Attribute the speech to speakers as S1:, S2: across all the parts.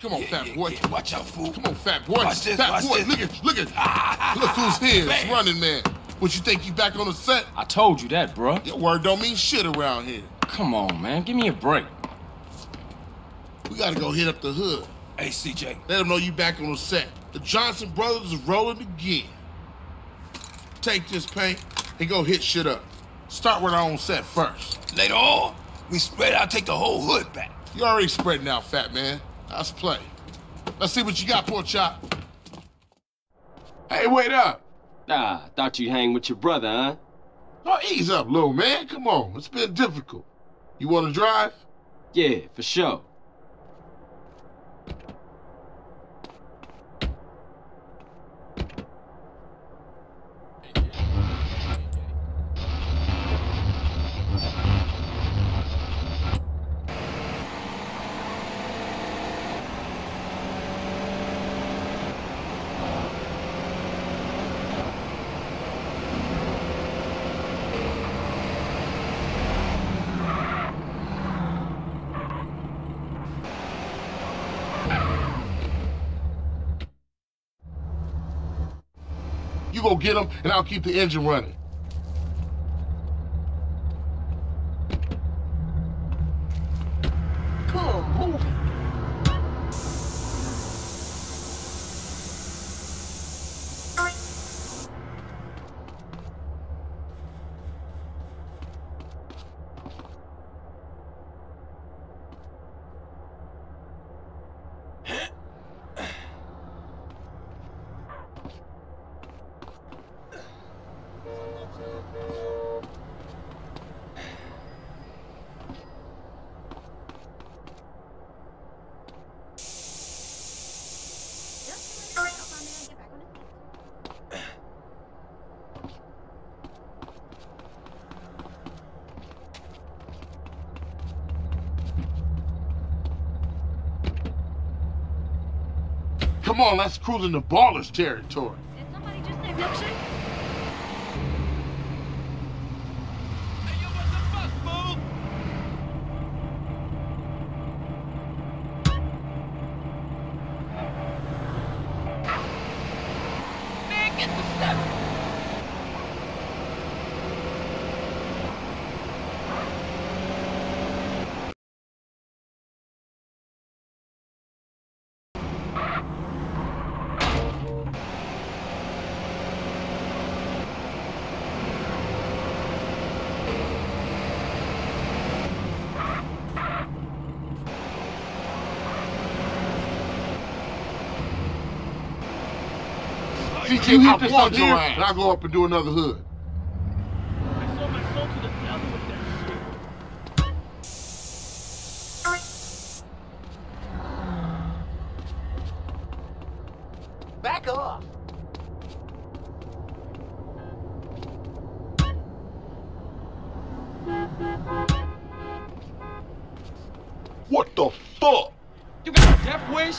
S1: Come on,
S2: Yeah,
S1: fat boy.
S2: yeah. Watch out, fool.
S1: Come on, fat boy.
S2: Watch this,
S1: fat
S2: watch
S1: boy,
S2: this.
S1: look at, look at, ah, look who's ah, here. It's running man. What you think you back on the set?
S3: I told you that, bruh.
S1: Your word don't mean shit around here.
S3: Come on, man. Give me a break.
S1: We gotta go hit up the hood.
S2: Hey, CJ.
S1: Let them know you back on the set. The Johnson brothers is rolling again. Take this paint and go hit shit up. Start with our own set first.
S2: Later on, we spread out, take the whole hood back.
S1: You already spreading out, fat man. Let's play. Let's see what you got, poor chop. Hey, wait up.
S4: Ah, thought you hang with your brother, huh?
S1: Oh, ease up, little man. Come on. It's been difficult. You want to drive?
S4: Yeah, for sure.
S1: You go get them, and I'll keep the engine running. Come on, move it. Come on, let's cruise into Ballas territory.
S5: Did somebody just say milkshake? get the step!
S1: CJ, you hit this up here, and I'll go up and do another hood.
S2: Back off.
S1: What the fuck?
S4: You got a death wish?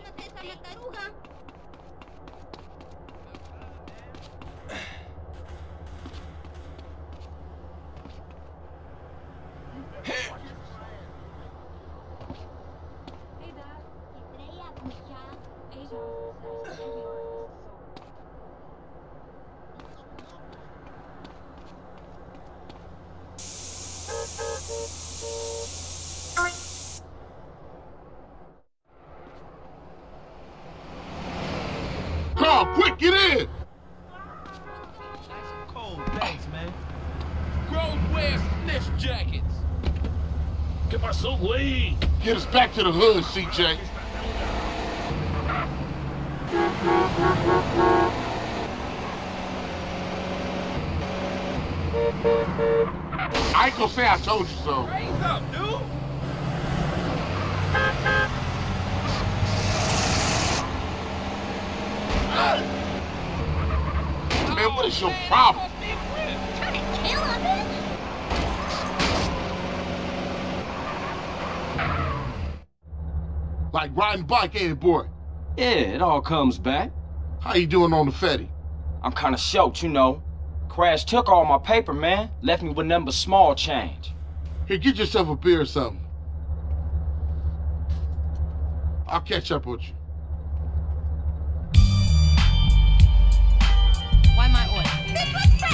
S5: comiéndote esa
S6: mataruga. Wear jackets. Get my suit weed.
S1: Get us back to the hood, CJ. I ain't gonna say I told you so.
S6: Raise up, dude.
S1: Man, what is your problem?
S5: Trying to kill a bitch?
S1: Like riding bike, ain't it, boy?
S4: Yeah, it all comes back.
S1: How you doing on the Fetty?
S3: I'm kinda shocked, you know. Crash took all my paper, man. Left me with nothing but small change.
S1: Here, get yourself a beer or something. I'll catch up with you.
S7: Why my oil?
S5: This was fresh.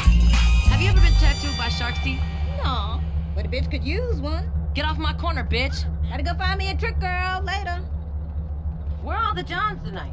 S7: Have you ever been tattooed by shark's teeth?
S8: No, but a bitch could use one.
S7: Get off my corner, bitch.
S8: Gotta go find me a trick girl later.
S7: Where are all the Johns tonight?